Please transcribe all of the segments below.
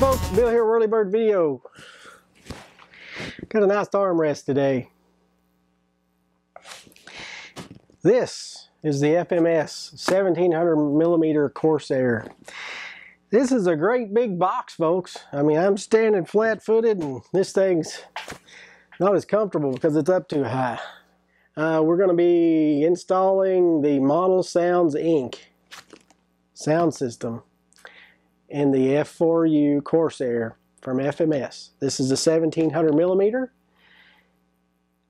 folks, Bill here, Whirlybird Video. Got a nice armrest today. This is the FMS 1700 millimeter Corsair. This is a great big box, folks. I mean, I'm standing flat-footed and this thing's not as comfortable because it's up too high. Uh, we're going to be installing the Model Sounds Inc. sound system in the F4U Corsair from FMS. This is a 1700 millimeter.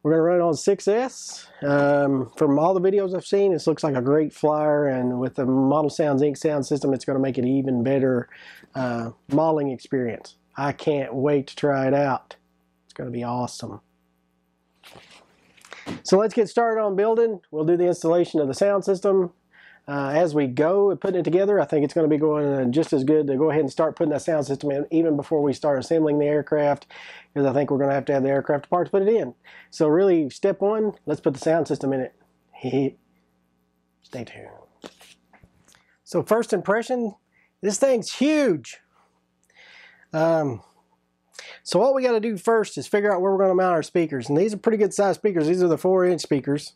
We're going to run it on 6S. Um, from all the videos I've seen, this looks like a great flyer, and with the Model Sounds Inc. sound system, it's going to make it even better uh, modeling experience. I can't wait to try it out. It's going to be awesome. So let's get started on building. We'll do the installation of the sound system uh, as we go putting it together, I think it's going to be going uh, just as good to go ahead and start putting that sound system in even before we start assembling the aircraft because I think we're going to have to have the aircraft parts put it in. So really, step one, let's put the sound system in it. Stay tuned. So first impression, this thing's huge. Um, so what we got to do first is figure out where we're going to mount our speakers. And these are pretty good size speakers. These are the 4 inch speakers.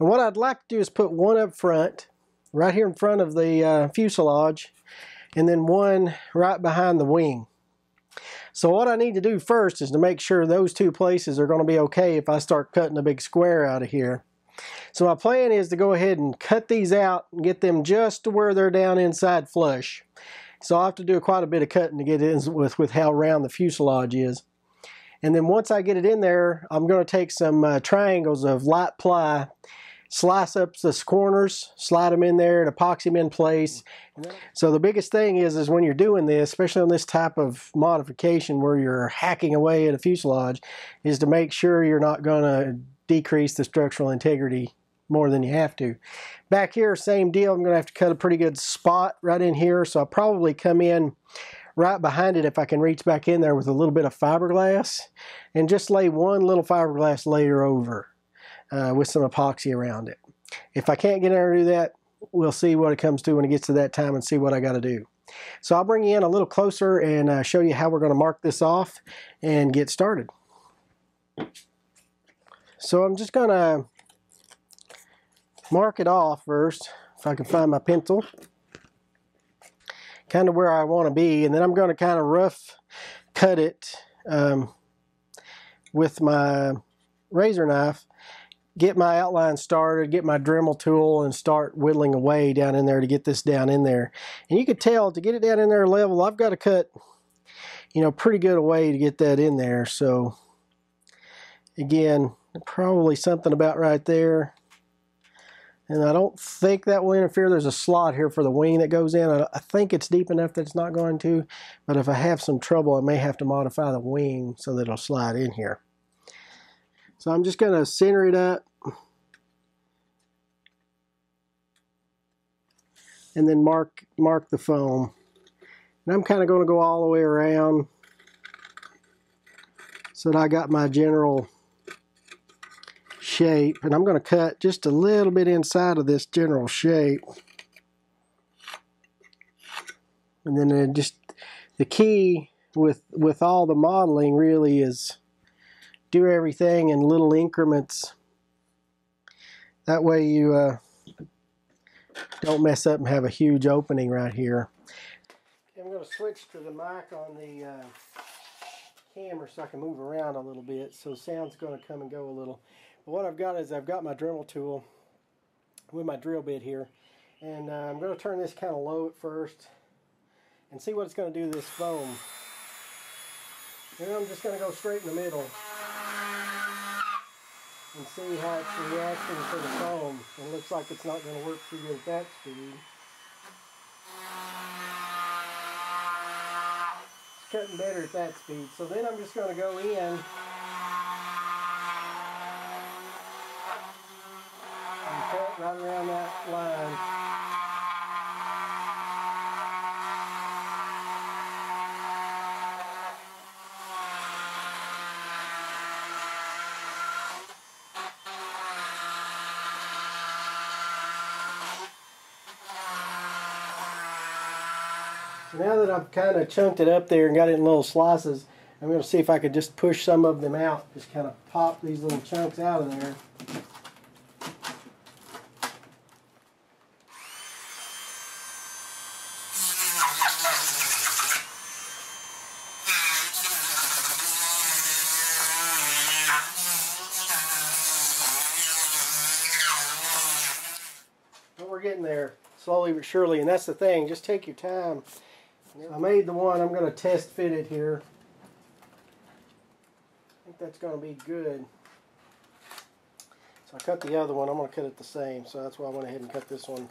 And what I'd like to do is put one up front right here in front of the uh, fuselage and then one right behind the wing. So what I need to do first is to make sure those two places are going to be okay if I start cutting a big square out of here. So my plan is to go ahead and cut these out and get them just to where they're down inside flush. So I have to do quite a bit of cutting to get in with, with how round the fuselage is. And then once I get it in there, I'm going to take some uh, triangles of light ply slice up the corners, slide them in there and epoxy them in place. So the biggest thing is, is when you're doing this, especially on this type of modification where you're hacking away at a fuselage, is to make sure you're not going to decrease the structural integrity more than you have to. Back here, same deal. I'm going to have to cut a pretty good spot right in here. So I'll probably come in right behind it if I can reach back in there with a little bit of fiberglass and just lay one little fiberglass layer over uh, with some epoxy around it. If I can't get do that, we'll see what it comes to when it gets to that time and see what I got to do. So I'll bring you in a little closer and uh, show you how we're going to mark this off and get started. So I'm just going to mark it off first, if I can find my pencil, kind of where I want to be, and then I'm going to kind of rough cut it um, with my razor knife get my outline started, get my Dremel tool and start whittling away down in there to get this down in there. And you could tell to get it down in there level, I've got to cut, you know, pretty good away to get that in there. So again, probably something about right there. And I don't think that will interfere. There's a slot here for the wing that goes in. I think it's deep enough that it's not going to. But if I have some trouble, I may have to modify the wing so that it'll slide in here. So I'm just going to center it up. And then mark, mark the foam. And I'm kind of going to go all the way around so that I got my general shape. And I'm going to cut just a little bit inside of this general shape. And then uh, just the key with with all the modeling really is do everything in little increments. That way you uh, don't mess up and have a huge opening right here. I'm going to switch to the mic on the uh, camera so I can move around a little bit. So sound's going to come and go a little. But what I've got is I've got my Dremel tool with my drill bit here. And uh, I'm going to turn this kind of low at first and see what it's going to do to this foam. And I'm just going to go straight in the middle and see how it's reacting to the foam. It looks like it's not going to work too good at that speed. It's cutting better at that speed. So then I'm just going to go in and cut right around that line. Now that I've kind of chunked it up there and got it in little slices, I'm going to see if I could just push some of them out. Just kind of pop these little chunks out of there. We're getting there slowly but surely, and that's the thing. Just take your time. I made the one. I'm going to test fit it here. I think that's going to be good. So I cut the other one. I'm going to cut it the same. So that's why I went ahead and cut this one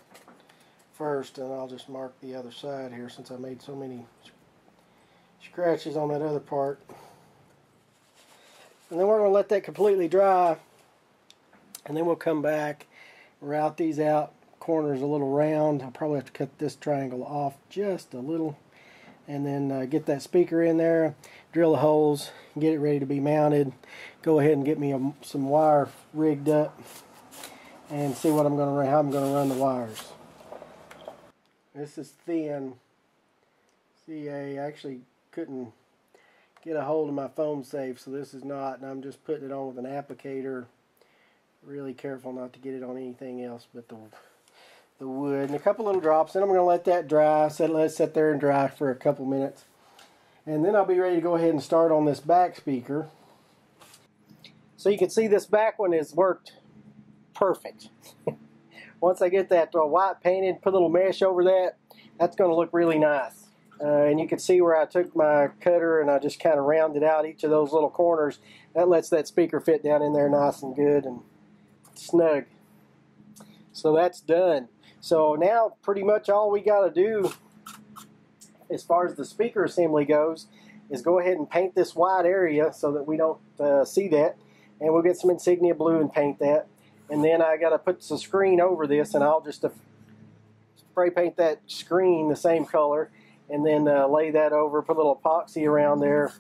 first, and I'll just mark the other side here since I made so many scratches on that other part. And then we're going to let that completely dry, and then we'll come back, route these out, corners a little round. I'll probably have to cut this triangle off just a little and then uh, get that speaker in there, drill the holes, get it ready to be mounted. Go ahead and get me a, some wire rigged up and see what I'm going to how I'm going to run the wires. This is thin. See, I actually couldn't get a hold of my foam safe, so this is not, and I'm just putting it on with an applicator. Really careful not to get it on anything else but the the wood and a couple little drops. Then I'm going to let that dry, set, let it sit there and dry for a couple minutes. And then I'll be ready to go ahead and start on this back speaker. So you can see this back one has worked perfect. Once I get that uh, white painted, put a little mesh over that, that's going to look really nice. Uh, and you can see where I took my cutter and I just kind of rounded out each of those little corners. That lets that speaker fit down in there nice and good and snug. So that's done. So now pretty much all we got to do as far as the speaker assembly goes is go ahead and paint this white area so that we don't uh, see that. And we'll get some insignia blue and paint that. And then I got to put some screen over this and I'll just uh, spray paint that screen the same color. And then uh, lay that over put a little epoxy around there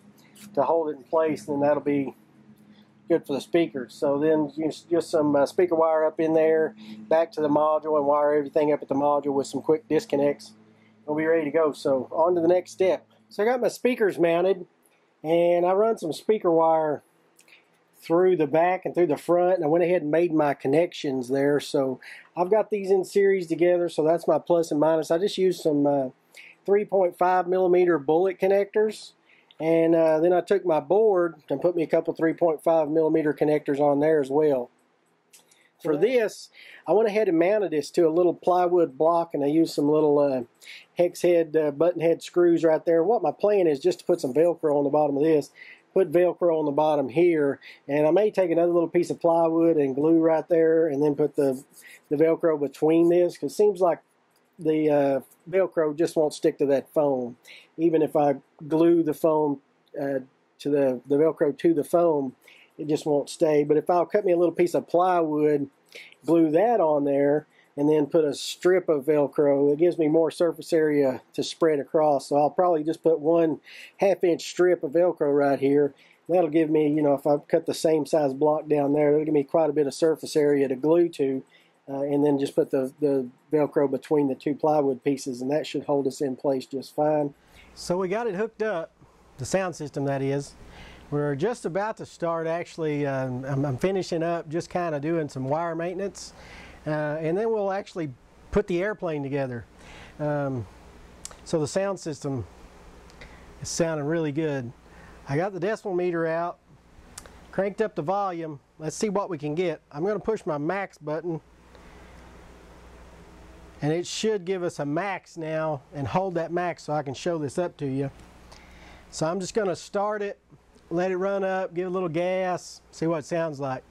to hold it in place and then that'll be good for the speakers. So then you just some uh, speaker wire up in there, back to the module and wire everything up at the module with some quick disconnects. We'll be ready to go. So on to the next step. So I got my speakers mounted and I run some speaker wire through the back and through the front and I went ahead and made my connections there. So I've got these in series together so that's my plus and minus. I just used some uh, 3.5 millimeter bullet connectors and uh, then I took my board and put me a couple 3.5 millimeter connectors on there as well. For this, I went ahead and mounted this to a little plywood block and I used some little uh, hex head, uh, button head screws right there. What my plan is just to put some Velcro on the bottom of this, put Velcro on the bottom here, and I may take another little piece of plywood and glue right there and then put the, the Velcro between this because it seems like the uh, Velcro just won't stick to that foam. Even if I glue the foam uh, to the, the Velcro to the foam, it just won't stay. But if I'll cut me a little piece of plywood, glue that on there, and then put a strip of Velcro, it gives me more surface area to spread across. So I'll probably just put one half inch strip of Velcro right here. That'll give me, you know, if I cut the same size block down there, it'll give me quite a bit of surface area to glue to uh, and then just put the, the Velcro between the two plywood pieces and that should hold us in place just fine. So we got it hooked up, the sound system that is. We're just about to start actually, um, I'm, I'm, finishing up just kind of doing some wire maintenance uh, and then we'll actually put the airplane together. Um, so the sound system is sounding really good. I got the decibel meter out, cranked up the volume. Let's see what we can get. I'm going to push my max button and it should give us a max now and hold that max so I can show this up to you. So I'm just going to start it, let it run up, give it a little gas, see what it sounds like.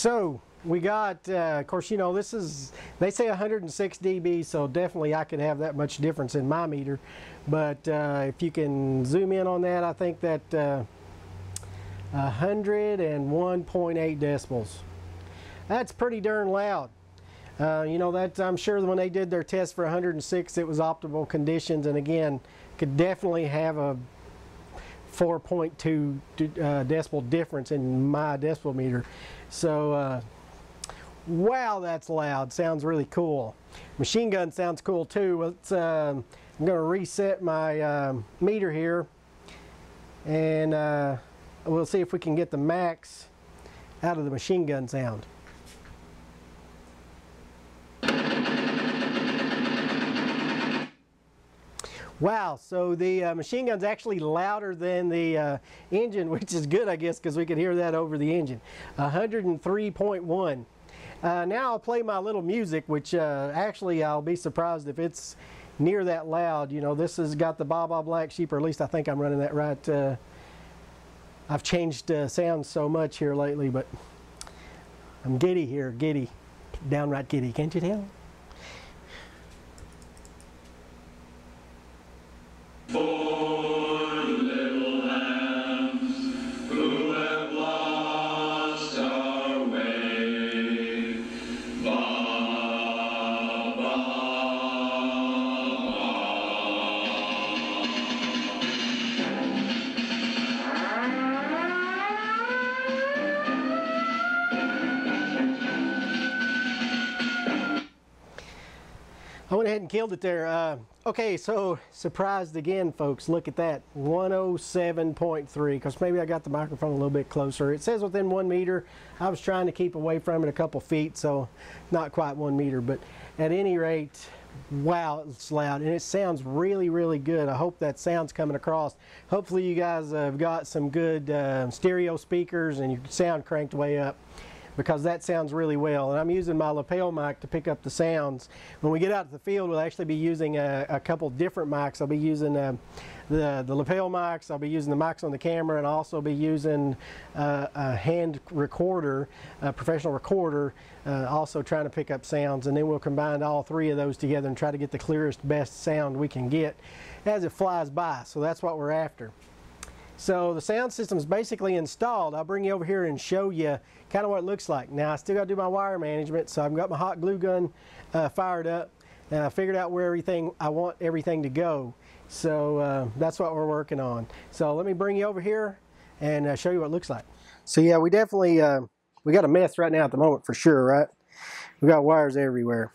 So we got, uh, of course, you know, this is, they say 106 dB, so definitely I could have that much difference in my meter. But uh, if you can zoom in on that, I think that uh, 101.8 decibels. That's pretty darn loud. Uh, you know, that I'm sure when they did their test for 106, it was optimal conditions, and again, could definitely have a 4.2 uh, decibel difference in my decibel meter. So, uh, wow, that's loud. Sounds really cool. Machine gun sounds cool too. Let's, um, I'm going to reset my um, meter here, and uh, we'll see if we can get the max out of the machine gun sound. Wow, so the uh, machine gun's actually louder than the uh, engine, which is good, I guess, because we could hear that over the engine. 103.1. Uh, now I'll play my little music, which uh, actually I'll be surprised if it's near that loud. You know, this has got the Baa Baa Black Sheep, or at least I think I'm running that right. Uh, I've changed uh, sounds so much here lately, but I'm giddy here, giddy, downright giddy. Can't you tell? Four. I went ahead and killed it there. Uh, okay, so surprised again, folks. Look at that, 107.3, because maybe I got the microphone a little bit closer. It says within one meter. I was trying to keep away from it a couple feet, so not quite one meter. But at any rate, wow, it's loud, and it sounds really, really good. I hope that sound's coming across. Hopefully you guys have got some good uh, stereo speakers and your sound cranked way up because that sounds really well. And I'm using my lapel mic to pick up the sounds. When we get out to the field, we'll actually be using a, a couple different mics. I'll be using uh, the, the lapel mics, I'll be using the mics on the camera, and I'll also be using uh, a hand recorder, a professional recorder, uh, also trying to pick up sounds. And then we'll combine all three of those together and try to get the clearest, best sound we can get as it flies by. So that's what we're after. So the sound system is basically installed. I'll bring you over here and show you kind of what it looks like. Now I still got to do my wire management, so I've got my hot glue gun uh, fired up, and I figured out where everything I want everything to go. So uh, that's what we're working on. So let me bring you over here and uh, show you what it looks like. So yeah, we definitely uh, we got a mess right now at the moment for sure, right? We got wires everywhere.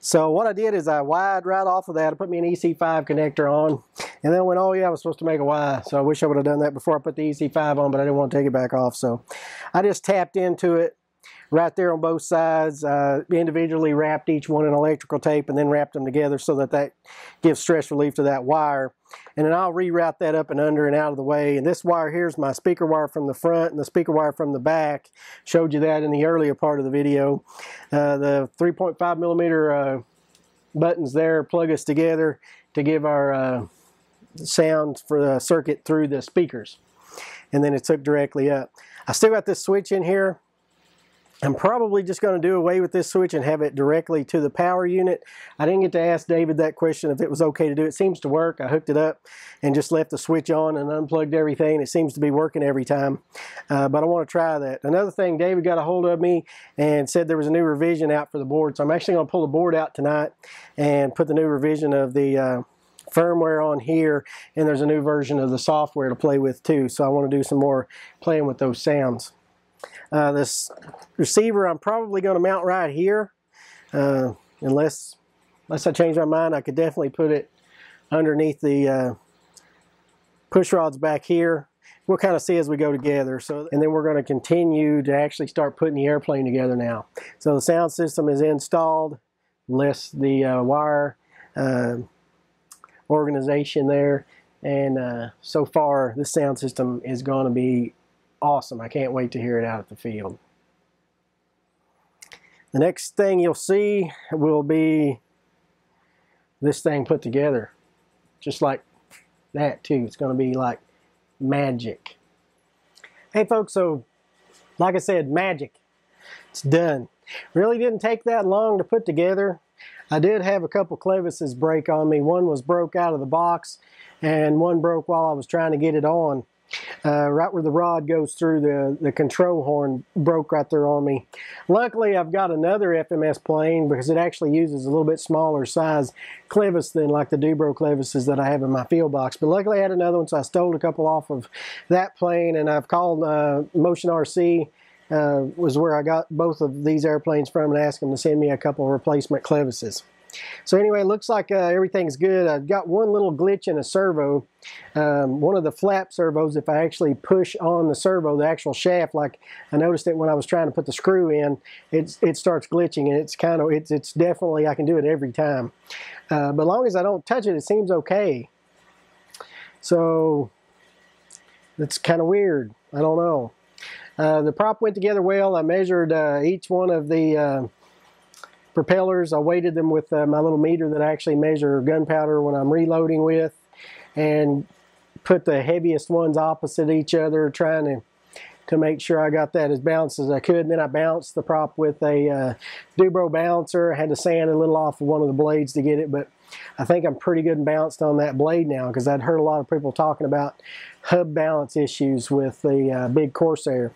So what I did is I wired right off of that. I put me an EC5 connector on. And then went, oh yeah, I was supposed to make a Y. So I wish I would have done that before I put the EC5 on, but I didn't want to take it back off. So I just tapped into it right there on both sides, uh, individually wrapped each one in electrical tape and then wrapped them together so that that gives stress relief to that wire. And then I'll reroute that up and under and out of the way. And this wire here is my speaker wire from the front and the speaker wire from the back. Showed you that in the earlier part of the video. Uh, the 3.5 millimeter uh, buttons there plug us together to give our uh, sound for the circuit through the speakers. And then it's hooked directly up. I still got this switch in here. I'm probably just going to do away with this switch and have it directly to the power unit. I didn't get to ask David that question if it was okay to do. It seems to work. I hooked it up and just left the switch on and unplugged everything. It seems to be working every time, uh, but I want to try that. Another thing, David got a hold of me and said there was a new revision out for the board. So I'm actually going to pull the board out tonight and put the new revision of the uh, firmware on here and there's a new version of the software to play with too. So I want to do some more playing with those sounds. Uh, this receiver I'm probably going to mount right here. Uh, unless, unless I change my mind, I could definitely put it underneath the uh, push rods back here. We'll kind of see as we go together. So, And then we're going to continue to actually start putting the airplane together now. So the sound system is installed, less the uh, wire uh, organization there. And uh, so far, this sound system is going to be awesome. I can't wait to hear it out at the field. The next thing you'll see will be this thing put together. Just like that too. It's going to be like magic. Hey folks, so like I said, magic. It's done. Really didn't take that long to put together. I did have a couple clevises break on me. One was broke out of the box and one broke while I was trying to get it on. Uh, right where the rod goes through the, the control horn broke right there on me. Luckily, I've got another FMS plane because it actually uses a little bit smaller size clevis than like the Dubro clevises that I have in my field box. But luckily, I had another one, so I stole a couple off of that plane, and I've called uh, Motion RC. Uh, was where I got both of these airplanes from and asked them to send me a couple replacement clevises. So anyway, looks like uh, everything's good. I've got one little glitch in a servo. Um, one of the flap servos, if I actually push on the servo, the actual shaft, like I noticed it when I was trying to put the screw in, it, it starts glitching and it's kind of, it's, it's definitely, I can do it every time. Uh, but long as I don't touch it, it seems okay. So it's kind of weird. I don't know. Uh, the prop went together well. I measured uh, each one of the uh, propellers. I weighted them with my little meter that I actually measure gunpowder when I'm reloading with and put the heaviest ones opposite each other trying to to make sure I got that as balanced as I could. And then I bounced the prop with a uh, Dubro balancer. I had to sand a little off of one of the blades to get it, but I think I'm pretty good and balanced on that blade now because I'd heard a lot of people talking about hub balance issues with the uh, big Corsair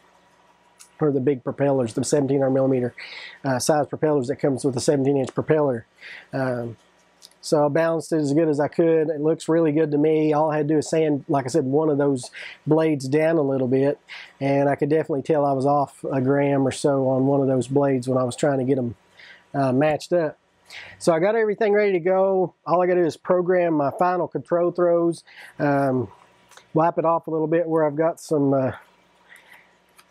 or the big propellers, the 1700 millimeter uh, size propellers that comes with a 17 inch propeller. Um, so I balanced it as good as I could. It looks really good to me. All I had to do is sand, like I said, one of those blades down a little bit. And I could definitely tell I was off a gram or so on one of those blades when I was trying to get them uh, matched up. So I got everything ready to go. All I got to do is program my final control throws, um, wipe it off a little bit where I've got some uh,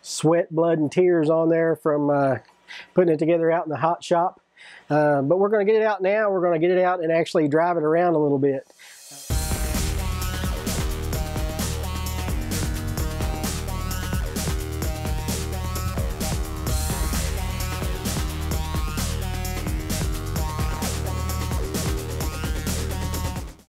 sweat, blood, and tears on there from uh, putting it together out in the hot shop. Uh, but we're going to get it out now. We're going to get it out and actually drive it around a little bit.